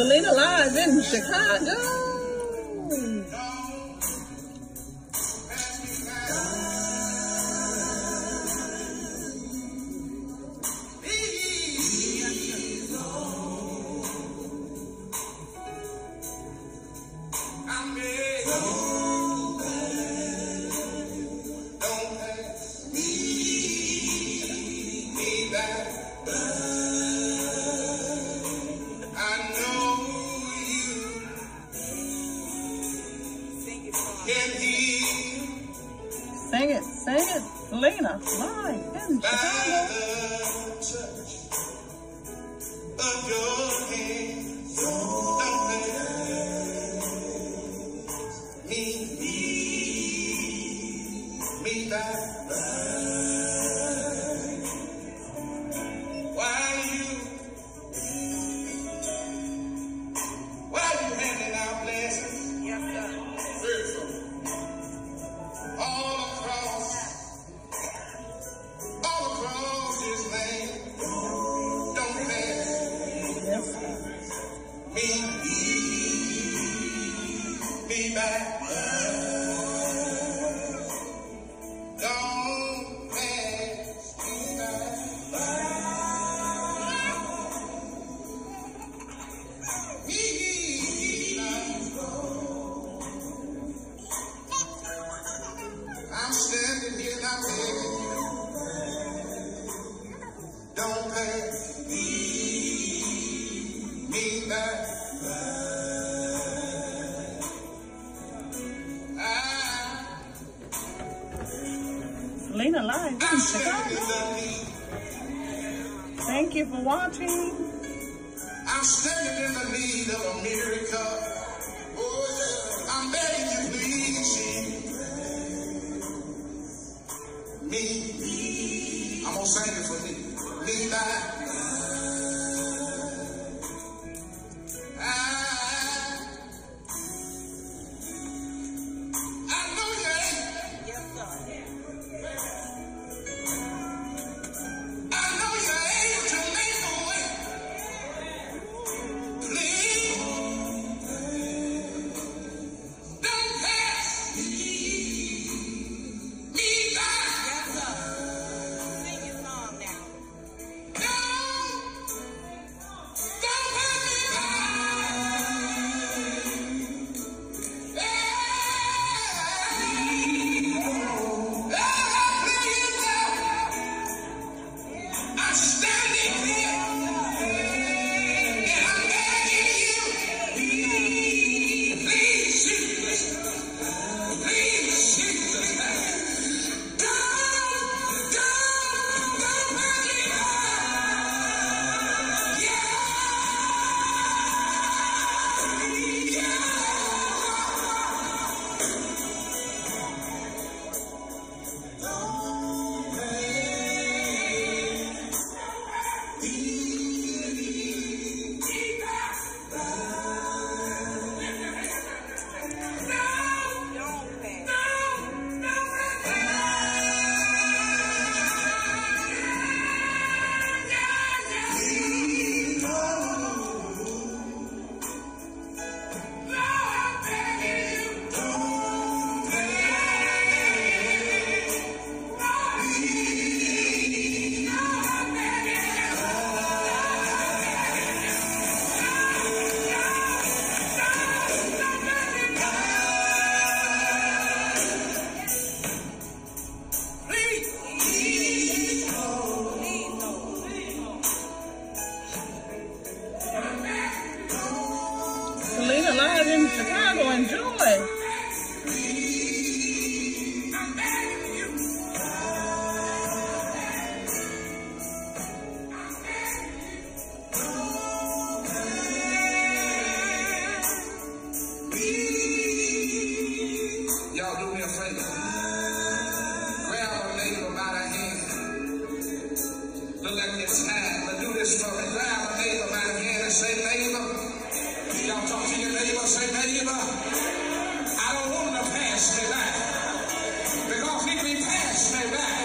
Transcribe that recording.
Selina lies in Chicago. It, Selina, live in Chicago. Don't pass me, me back. Need. Thank you for watching. I'm standing in the need of a miracle. Oh, yeah. I'm begging you, please. Me, I'm gonna sing it for me. Me back. And say, neighbor. Y'all talk to your neighbor. Say, neighbor. I don't want him to pass me by. Because if he pass me by,